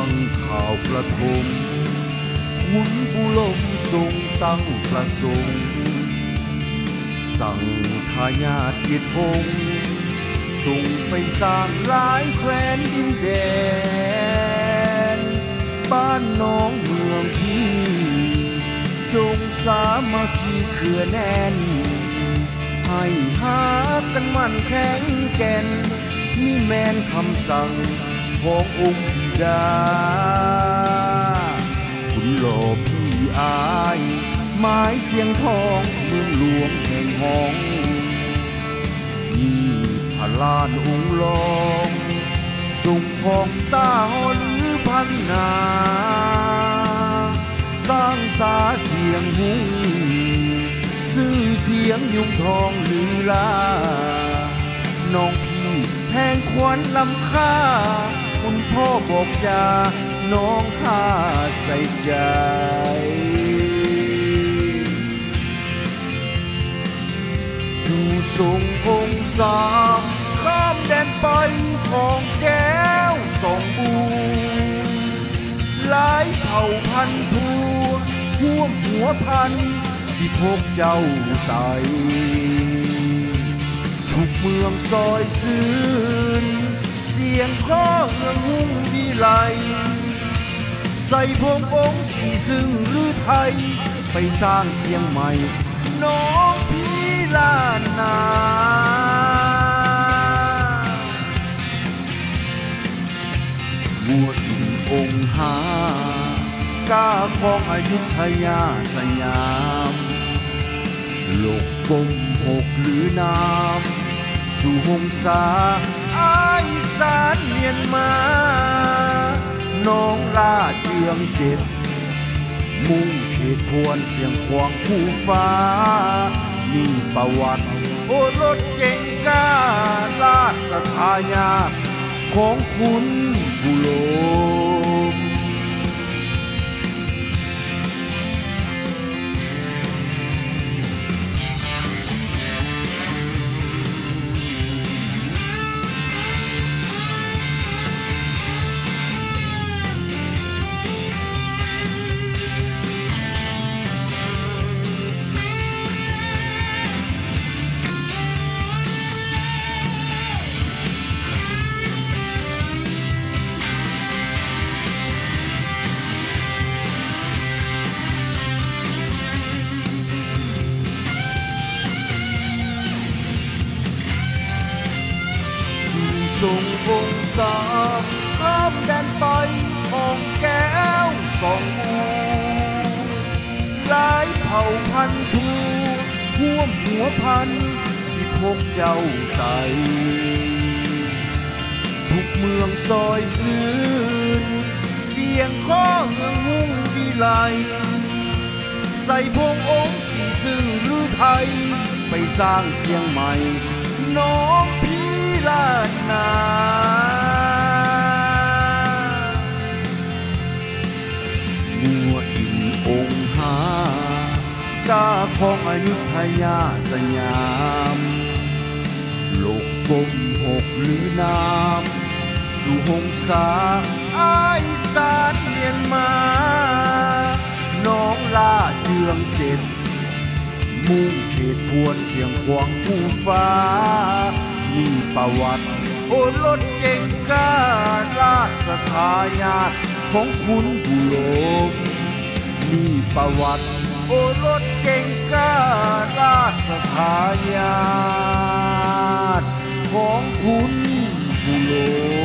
ังข่าวประถมคุณผู้ลมทรงตั้งประสงค์ สั่งทายาทเกียรติพงษ์ส่งไปสร้างหลายแคว้นดินแดน บ้านน้องเมืองพี่ จงสามัคคีเขื่อแน่น ให้หากันมันแข็งแก่นนี่แม่นคำสั่งขององค์ ดา คุณหล่อพี่อายไม้เสียงทองเมืองหลวงแห่งห้องนี่พระลานองค์รองส่งของตาหอนพันนา สร้างสาเสียงหุงซื่อเสียงยุงทองลือลาน้องพี่แทงควันลำค่า คุณพ่อบอกจาน้องข้าใส่ใจ จูทรงองศาข้ามแดนไปของแก้วสองบูหลายเผ่าพันธุ์พัวห่วมหัวพันสิพกเจ้าไตทุกเมืองซอยซื่น สียงข้อเฮืองหุ้งดีไหลใส่พวงองค์สีซึ่งหรือไทย ไปสร้างเสียงใหม่ น้องพี่ลานนาบัวอินองค์หากล้าของอายุทยาสยามโลกกลมหกหรือน้ำ สู่หงสาอายสารเมียนมา น้องลาเจืองเจ็ดมุ่งเขตพวนเสียงควงผู้ฟ้า มีประวัติ โอรสเก่งกาลาดสถาญาของคุณบุโล จูทรงองสามข้ามแดนไปของแก้วสองมูหลายเผ่าพันธุ์ทูห่วมหัวพันสิบหกเจ้าไตทุกเมืองซอยซื่นเสียงข้อเฮืองหุ้งดีไลใส่พวงองค์สีซึ่งหรือไทย ไปสร้างเสียงใหม่ น้องพี่ ลานนามัวอินองค์หากล้าของอายุทยาสยามโลกกลมห มีประวัติ โอนรถเก่งกล้าราชทายาของคุณบุโลมมีประวัติ โอนรถเก่งกล้าราชทายาของคุณบุโลม